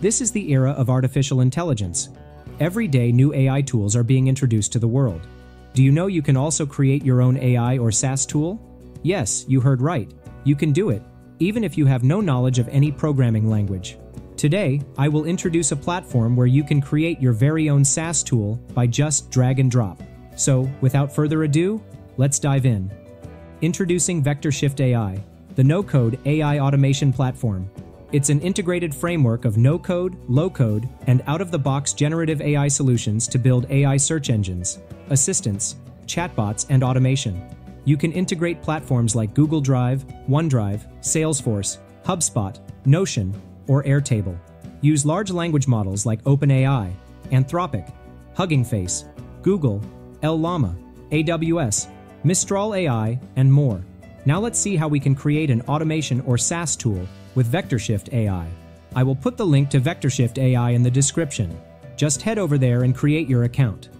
This is the era of artificial intelligence. Every day, new AI tools are being introduced to the world. Do you know you can also create your own AI or SaaS tool? Yes, you heard right. You can do it, even if you have no knowledge of any programming language. Today, I will introduce a platform where you can create your very own SaaS tool by just drag and drop. So, without further ado, let's dive in. Introducing VectorShift AI, the no-code AI automation platform. It's an integrated framework of no-code, low-code, and out-of-the-box generative AI solutions to build AI search engines, assistants, chatbots, and automation. You can integrate platforms like Google Drive, OneDrive, Salesforce, HubSpot, Notion, or Airtable. Use large language models like OpenAI, Anthropic, Hugging Face, Google, Llama, AWS, Mistral AI, and more. Now let's see how we can create an automation or SaaS tool with VectorShift AI. I will put the link to VectorShift AI in the description. Just head over there and create your account.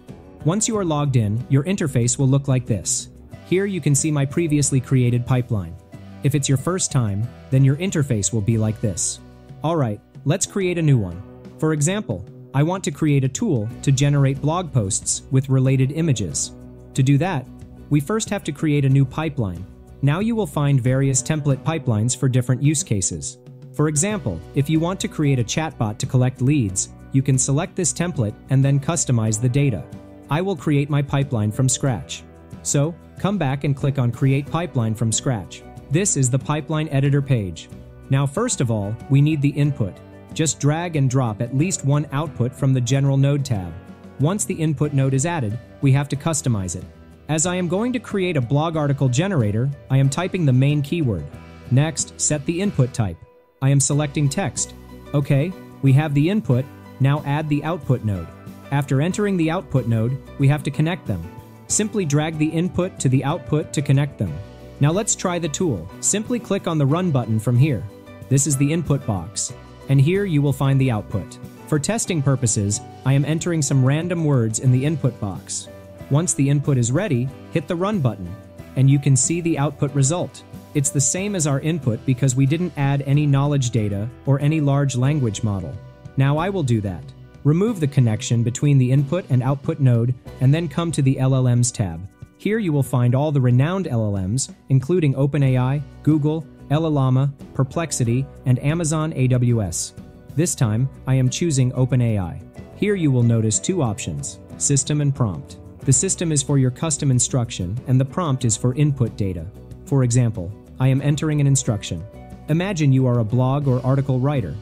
Once you are logged in, your interface will look like this. Here you can see my previously created pipeline. If it's your first time, then your interface will be like this. Alright, let's create a new one. For example, I want to create a tool to generate blog posts with related images. To do that, we first have to create a new pipeline. Now you will find various template pipelines for different use cases. For example, if you want to create a chatbot to collect leads, you can select this template and then customize the data. I will create my pipeline from scratch. So, come back and click on Create Pipeline from Scratch. This is the pipeline editor page. Now first of all, we need the input. Just drag and drop at least one output from the General Node tab. Once the input node is added, we have to customize it. As I am going to create a blog article generator, I am typing the main keyword. Next, set the input type. I am selecting text. Okay, we have the input, now add the output node. After entering the output node, we have to connect them. Simply drag the input to the output to connect them. Now let's try the tool. Simply click on the Run button from here. This is the input box, and here you will find the output. For testing purposes, I am entering some random words in the input box. Once the input is ready, hit the Run button, and you can see the output result. It's the same as our input because we didn't add any knowledge data or any large language model. Now I will do that. Remove the connection between the input and output node, and then come to the LLMs tab. Here you will find all the renowned LLMs, including OpenAI, Google, Llama, Perplexity, and Amazon AWS. This time, I am choosing OpenAI. Here you will notice two options, System and Prompt. The system is for your custom instruction, and the prompt is for input data. For example, I am entering an instruction. Imagine you are a blog or article writer.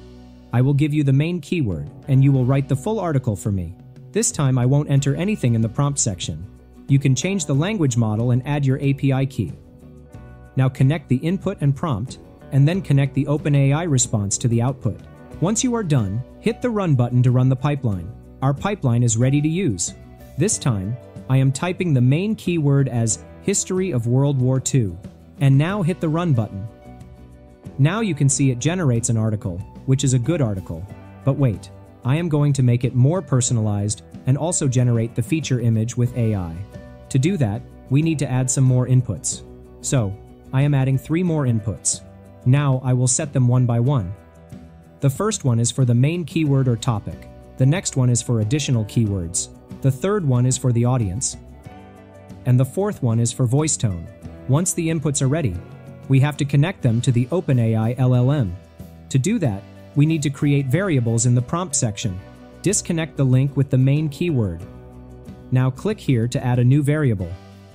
I will give you the main keyword, and you will write the full article for me. This time I won't enter anything in the prompt section. You can change the language model and add your API key. Now connect the input and prompt, and then connect the OpenAI response to the output. Once you are done, hit the Run button to run the pipeline. Our pipeline is ready to use. This time, I am typing the main keyword as History of World War II, and now hit the Run button. Now you can see it generates an article, which is a good article. But wait, I am going to make it more personalized and also generate the feature image with AI. To do that, we need to add some more inputs. So, I am adding three more inputs. Now I will set them one by one. The first one is for the main keyword or topic. The next one is for additional keywords. The third one is for the audience. And the fourth one is for voice tone. Once the inputs are ready, we have to connect them to the OpenAI LLM. To do that, we need to create variables in the prompt section. Disconnect the link with the main keyword. Now click here to add a new variable.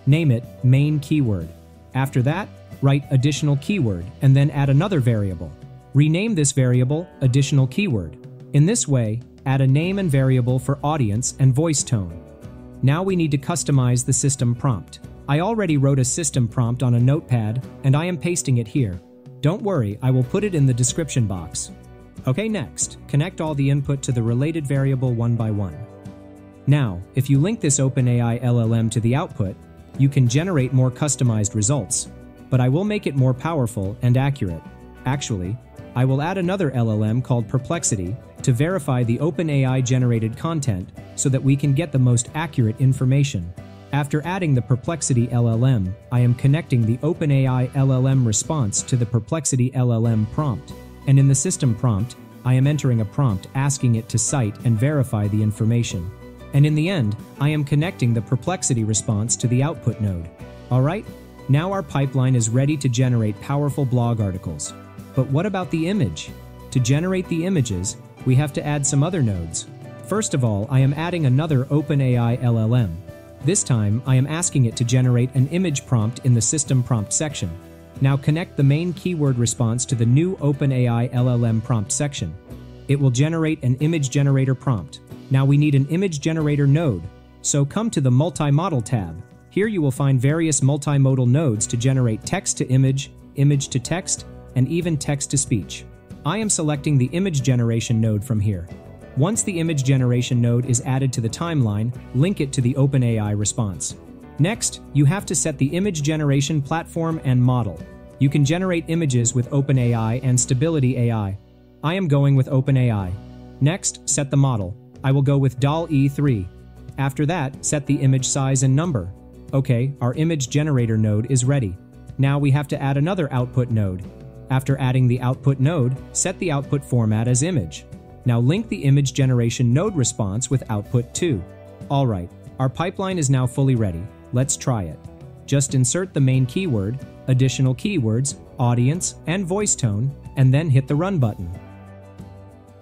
Name it main keyword. After that, write additional keyword and then add another variable. Rename this variable additional keyword. In this way, add a name and variable for audience and voice tone. Now we need to customize the system prompt. I already wrote a system prompt on a notepad and I am pasting it here. Don't worry, I will put it in the description box. Okay, next, connect all the input to the related variable one by one. Now, if you link this OpenAI LLM to the output, you can generate more customized results, but I will make it more powerful and accurate. Actually, I will add another LLM called Perplexity to verify the OpenAI generated content so that we can get the most accurate information. After adding the Perplexity LLM, I am connecting the OpenAI LLM response to the Perplexity LLM prompt. And in the system prompt, I am entering a prompt asking it to cite and verify the information. And in the end, I am connecting the perplexity response to the output node. Alright, now our pipeline is ready to generate powerful blog articles. But what about the image? To generate the images, we have to add some other nodes. First of all, I am adding another OpenAI LLM. This time, I am asking it to generate an image prompt in the system prompt section. Now connect the main keyword response to the new OpenAI LLM prompt section. It will generate an image generator prompt. Now we need an image generator node, so come to the Multi-Modal tab. Here you will find various multimodal nodes to generate text to image, image to text, and even text to speech. I am selecting the image generation node from here. Once the image generation node is added to the timeline, link it to the OpenAI response. Next, you have to set the image generation platform and model. You can generate images with OpenAI and Stability AI. I am going with OpenAI. Next, set the model. I will go with DALL-E 3. After that, set the image size and number. Okay, our image generator node is ready. Now we have to add another output node. After adding the output node, set the output format as image. Now link the image generation node response with output 2. Alright, our pipeline is now fully ready. Let's try it. Just insert the main keyword, additional keywords, audience, and voice tone, and then hit the run button.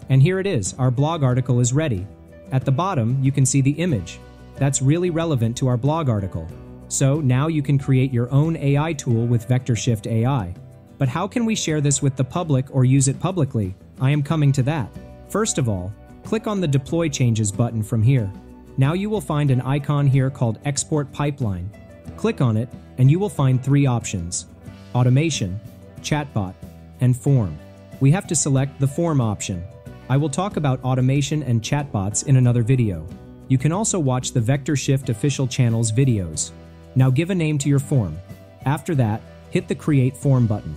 And here it is, our blog article is ready. At the bottom, you can see the image. That's really relevant to our blog article. So now you can create your own AI tool with VectorShift AI. But how can we share this with the public or use it publicly? I am coming to that. First of all, click on the Deploy Changes button from here. Now you will find an icon here called Export Pipeline. Click on it, and you will find three options Automation, Chatbot, and Form. We have to select the Form option. I will talk about automation and chatbots in another video. You can also watch the Vector Shift official channel's videos. Now give a name to your form. After that, hit the Create Form button.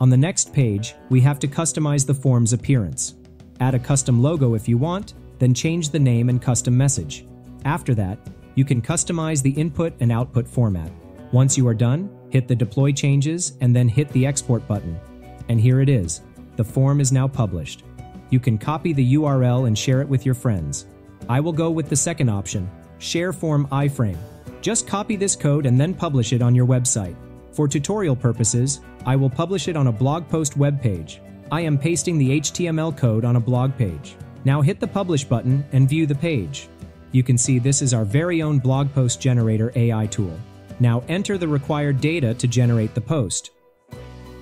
On the next page, we have to customize the form's appearance. Add a custom logo if you want, then change the name and custom message. After that, you can customize the input and output format. Once you are done, hit the deploy changes and then hit the export button. And here it is. The form is now published. You can copy the URL and share it with your friends. I will go with the second option, share form iframe. Just copy this code and then publish it on your website. For tutorial purposes, I will publish it on a blog post web page. I am pasting the HTML code on a blog page. Now hit the publish button and view the page. You can see this is our very own blog post generator AI tool. Now enter the required data to generate the post.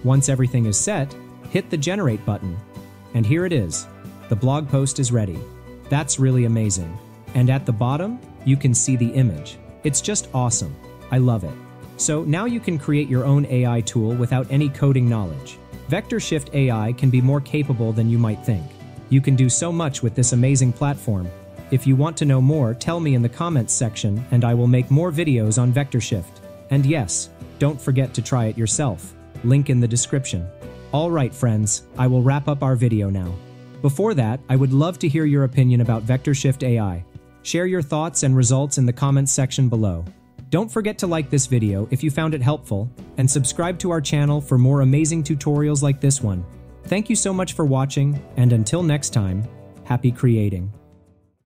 Once everything is set, hit the generate button. And here it is. The blog post is ready. That's really amazing. And at the bottom, you can see the image. It's just awesome. I love it. So now you can create your own AI tool without any coding knowledge. VectorShift AI can be more capable than you might think. You can do so much with this amazing platform. If you want to know more, tell me in the comments section and I will make more videos on VectorShift. And yes, don't forget to try it yourself. Link in the description. Alright friends, I will wrap up our video now. Before that, I would love to hear your opinion about VectorShift AI. Share your thoughts and results in the comments section below. Don't forget to like this video if you found it helpful, and subscribe to our channel for more amazing tutorials like this one. Thank you so much for watching, and until next time, happy creating.